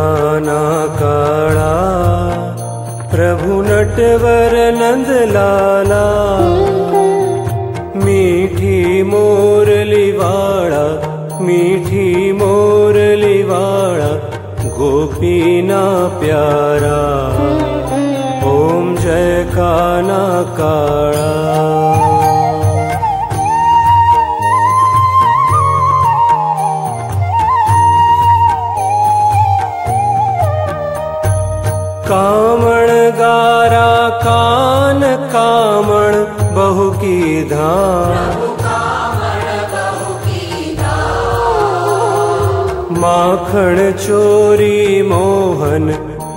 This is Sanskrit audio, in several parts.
काना काळा प्रभु नटवर नंद लाला मीठी मोरली वाळा मीठी मोरली वाळा गोपीना प्यारा कामण गारा कान कामण बहु की धाम। माखण चोरी मोहन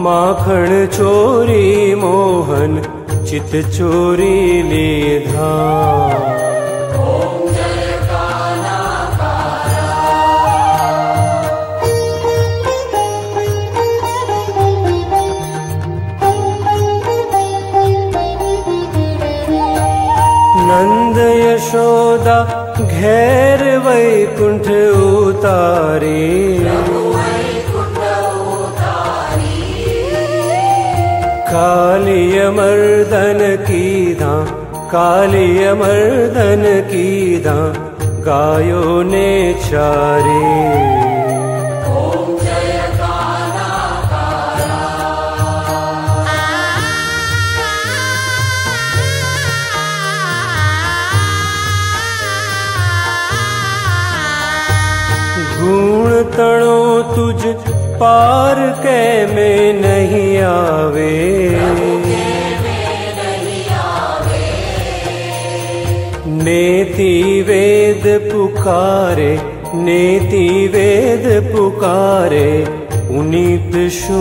माखण चोरी मोहन चित चोरी लीधा नंद यशोदा घेर वैकुंठ उतारे। कालिय मर्दन की धा कालिय मर्दन की धा गायो ने चारे तणो तुझ पार कै में नहीं आवे। नेति वेद पुकारे नेति वेद पुकारे उनीत शू